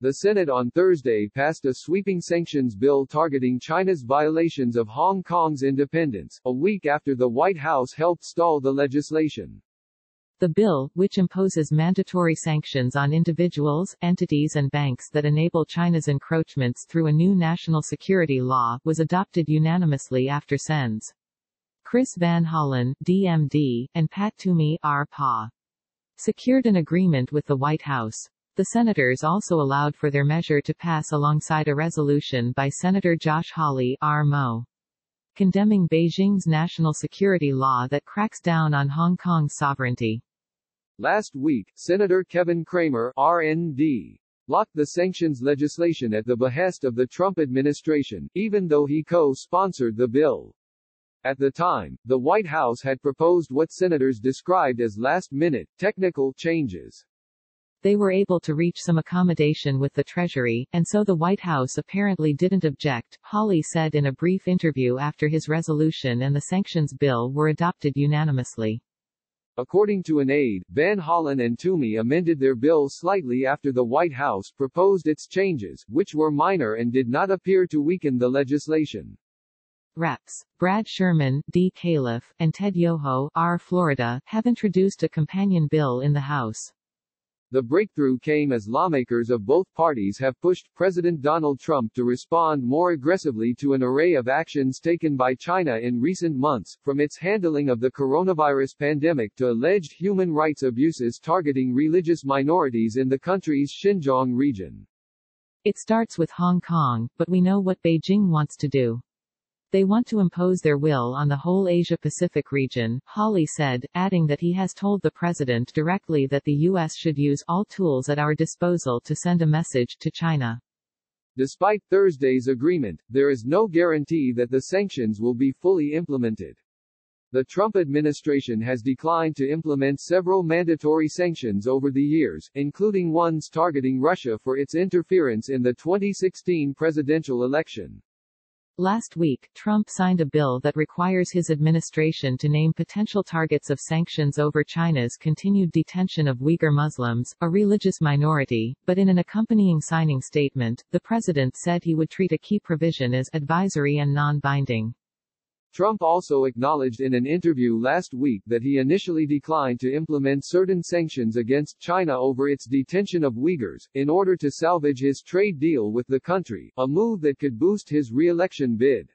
The Senate on Thursday passed a sweeping sanctions bill targeting China's violations of Hong Kong's independence, a week after the White House helped stall the legislation. The bill, which imposes mandatory sanctions on individuals, entities and banks that enable China's encroachments through a new national security law, was adopted unanimously after Sens. Chris Van Hollen, DMD, and Pat Toomey, R. PA. secured an agreement with the White House. The senators also allowed for their measure to pass alongside a resolution by Senator Josh Hawley, R. Mo condemning Beijing's national security law that cracks down on Hong Kong's sovereignty. Last week, Senator Kevin Cramer, RND, blocked the sanctions legislation at the behest of the Trump administration, even though he co-sponsored the bill. At the time, the White House had proposed what senators described as last-minute, technical changes. They were able to reach some accommodation with the Treasury, and so the White House apparently didn't object, Hawley said in a brief interview after his resolution and the sanctions bill were adopted unanimously. According to an aide, Van Hollen and Toomey amended their bill slightly after the White House proposed its changes, which were minor and did not appear to weaken the legislation. Reps. Brad Sherman, D. Califf, and Ted Yoho, R. Florida, have introduced a companion bill in the House. The breakthrough came as lawmakers of both parties have pushed President Donald Trump to respond more aggressively to an array of actions taken by China in recent months, from its handling of the coronavirus pandemic to alleged human rights abuses targeting religious minorities in the country's Xinjiang region. It starts with Hong Kong, but we know what Beijing wants to do. They want to impose their will on the whole Asia-Pacific region, Hawley said, adding that he has told the president directly that the U.S. should use all tools at our disposal to send a message to China. Despite Thursday's agreement, there is no guarantee that the sanctions will be fully implemented. The Trump administration has declined to implement several mandatory sanctions over the years, including ones targeting Russia for its interference in the 2016 presidential election. Last week, Trump signed a bill that requires his administration to name potential targets of sanctions over China's continued detention of Uyghur Muslims, a religious minority, but in an accompanying signing statement, the president said he would treat a key provision as advisory and non-binding. Trump also acknowledged in an interview last week that he initially declined to implement certain sanctions against China over its detention of Uyghurs, in order to salvage his trade deal with the country, a move that could boost his re-election bid.